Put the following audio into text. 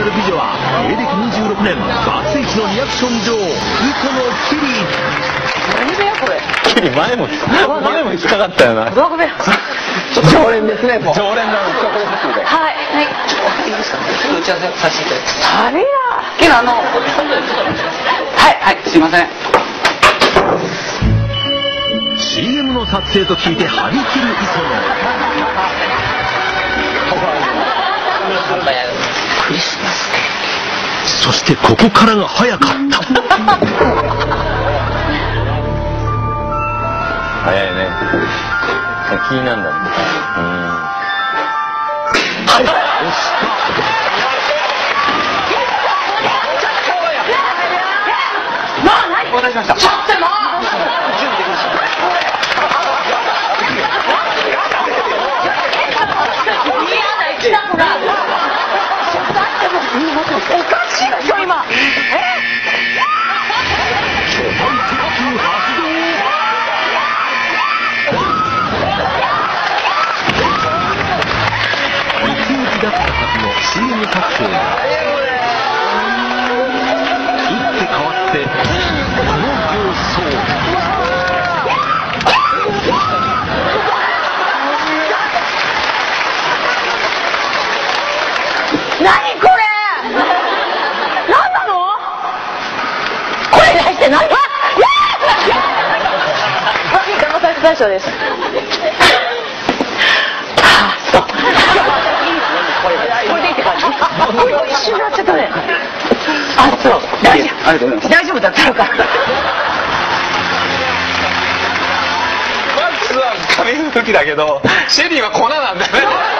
踊る美女は芸歴26年バツイチのリアクション女王磯野キリ。何部屋これ？キリ前も前も近かったよな。常連ですねもう常連なのはい。はい。いい。ですかちょっと打ち合わせさせて。い。ただきますあれやけどあのはい。はい。すい。ません CM の撮影と聞い。て張り切る磯クそしてここからが早かった。早いね。気になんだね。まあ何お待た。せしました。ちょっともうだったはずの CM 撮影が打って変わってこの形相何これ？何なのこれ？に対して何わっ騙され？た大賞ですああそうこれでいいって感じこれ一瞬やっちゃったねあそう大丈ありがとうございます。夫大丈夫だったのか。マックスは紙吹雪だけどシェリーは粉なんだね